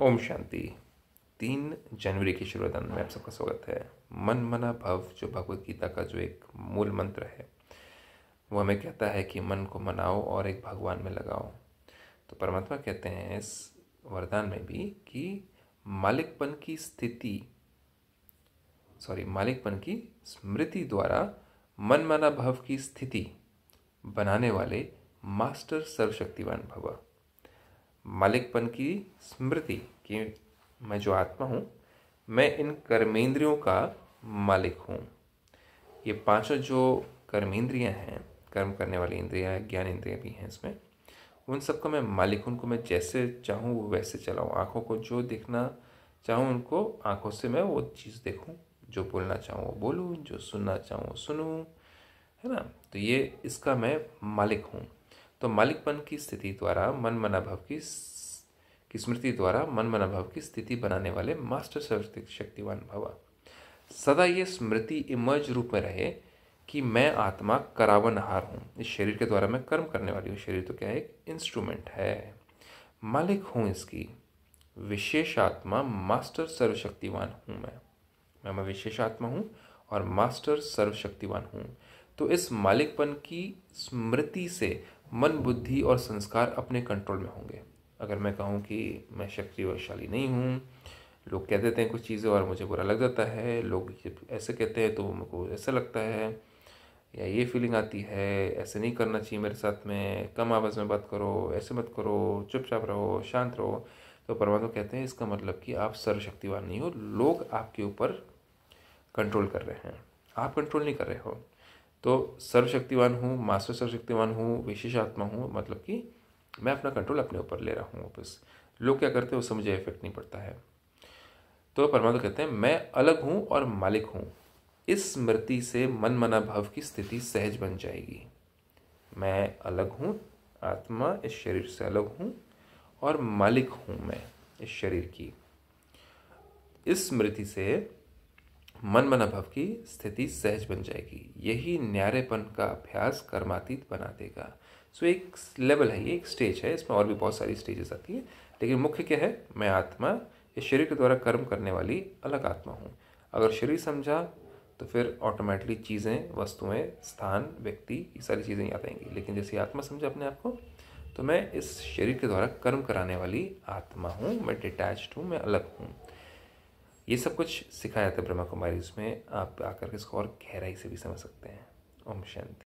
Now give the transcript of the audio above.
ओम शांति। तीन जनवरी की शुरुआत में आप सबका स्वागत है। मन मना भव, जो भगवत गीता का जो एक मूल मंत्र है, वो हमें कहता है कि मन को मनाओ और एक भगवान में लगाओ। तो परमात्मा कहते हैं इस वरदान में भी कि मालिकपन की स्थिति सॉरी मालिकपन की स्मृति द्वारा मन मना भव की स्थिति बनाने वाले मास्टर सर्वशक्तिवान भव। मालिकपन की स्मृति कि मैं जो आत्मा हूँ, मैं इन कर्मेंद्रियों का मालिक हूँ। ये पाँचों जो कर्मेंद्रियाँ हैं, कर्म करने वाली इंद्रियाँ, ज्ञान इंद्रियाँ भी हैं इसमें, उन सबका मैं मालिक हूँ, उनको मैं जैसे चाहूँ वो वैसे चलाऊँ। आँखों को जो देखना चाहूँ, उनको आँखों से मैं वो चीज़ देखूँ, जो बोलना चाहूँ वो बोलूँ, जो सुनना चाहूँ वो सुनूँ, है ना? तो ये इसका मैं मालिक हूँ। तो मालिकपन की स्थिति द्वारा मन मनाभव की की स्मृति द्वारा मन मनाभव की स्थिति बनाने वाले मास्टर शक्तिवान भव। सदा ये स्मृति इमर्ज रूप में रहे कि मैं आत्मा करावनहार हूँ। इस शरीर के द्वारा मैं कर्म करने वाली हूँ। शरीर तो क्या है एक इंस्ट्रूमेंट है। मालिक हूँ इसकी। विशेष आत्मा मास्टर सर्वशक्तिवान हूँ मैं। मैं मैं विशेष आत्मा हूँ और मास्टर सर्वशक्तिवान हूँ। तो इस मालिकपन की स्मृति से मन, बुद्धि और संस्कार अपने कंट्रोल में होंगे। अगर मैं कहूँ कि मैं शक्ति शक्तिशाली नहीं हूँ, लोग कह देते हैं कुछ चीज़ें और मुझे बुरा लग जाता है, लोग ऐसे कहते हैं तो मुझको ऐसा लगता है, या ये फीलिंग आती है, ऐसे नहीं करना चाहिए मेरे साथ में, कम आवाज़ में बात करो, ऐसे मत करो, चुपचाप रहो, शांत रहो। तो परमात्मा कहते हैं इसका मतलब कि आप सर्वशक्तिवान नहीं हो, लोग आपके ऊपर कंट्रोल कर रहे हैं। आप कंट्रोल नहीं कर रहे हो। तो सर्वशक्तिवान हूँ, मास्टर सर्वशक्तिवान हूँ विशेष आत्मा हूँ मतलब कि मैं अपना कंट्रोल अपने ऊपर ले रहा हूँ वापस। लोग क्या करते हैं उससे मुझे इफ़ेक्ट नहीं पड़ता है। तो परमात्मा कहते हैं, मैं अलग हूँ और मालिक हूँ। इस स्मृति से मन मना भाव की स्थिति सहज बन जाएगी। मैं अलग हूँ, आत्मा इस शरीर से अलग हूँ और मालिक हूँ मैं इस शरीर की। इस स्मृति से मन मना भाव की स्थिति सहज बन जाएगी। यही न्यारेपन का अभ्यास कर्मातीत बना देगा। सो एक लेवल है, ये एक स्टेज है, इसमें और भी बहुत सारी स्टेजेस आती है। लेकिन मुख्य क्या है? मैं आत्मा, इस शरीर के द्वारा कर्म करने वाली अलग आत्मा हूँ। अगर शरीर समझा तो फिर ऑटोमेटिकली चीज़ें, वस्तुएँ, स्थान, व्यक्ति, ये सारी चीज़ें याद आएँगी। लेकिन जैसे आत्मा समझा अपने आप को तो मैं इस शरीर के द्वारा कर्म कराने वाली आत्मा हूँ, मैं डिटैच्ड हूँ, मैं अलग हूँ। ये सब कुछ सिखाया जाता है ब्रह्मा कुमारी, उसमें आप आकर के इसको और गहराई से भी समझ सकते हैं। ओम शांति।